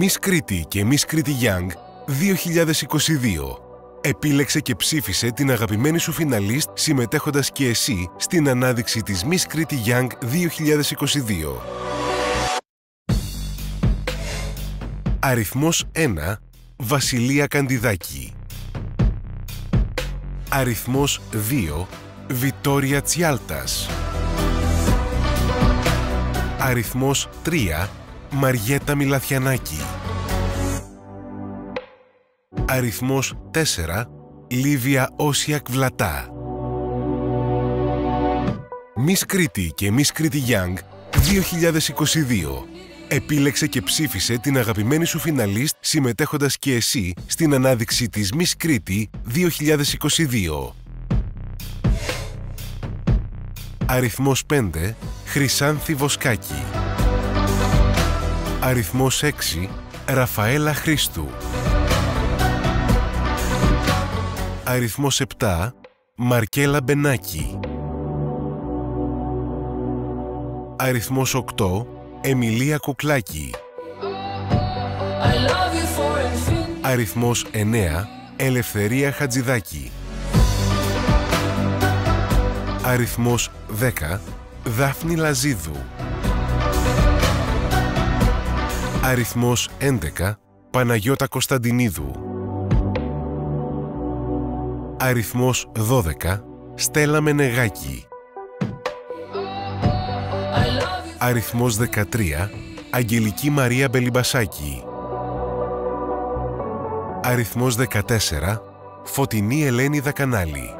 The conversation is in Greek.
Miss Κρήτη και Miss Κρήτη Young 2022. Επίλεξε και ψήφισε την αγαπημένη σου φιναλίστ συμμετέχοντας και εσύ στην ανάδειξη της Miss Κρήτη Young 2022. Αριθμός 1. Βασιλεία Καντιδάκη. Αριθμός 2. Βιτόρια Τσιάλτας. Αριθμός 3. Μαριέτα Μιλαθιανάκη. Αριθμός 4. Λίβια Όσια Κβλατά. Miss Κρήτη και Miss Κρήτη Young 2022. Επίλεξε και ψήφισε την αγαπημένη σου φιναλίστ συμμετέχοντας και εσύ στην ανάδειξη της Miss Κρήτη 2022. Αριθμός 5. Χρυσάνθη Βοσκάκη. Αριθμός 6. Ραφαέλα Χρήστου. Αριθμός 7. Μαρκέλα Μπενάκη. Αριθμός 8. Εμιλία Κουκλάκη. Αριθμός 9. Ελευθερία Χατζηδάκη. Αριθμός 10. Δάφνη Λαζίδου. Αριθμός 11. Παναγιώτα Κωνσταντινίδου. Αριθμός 12. Στέλλα Μενεγάκη. Αριθμός 13. Αγγελική Μαρία Μπελιμπασάκη. Αριθμός 14. Φωτεινή Ελένη Δακανάλη.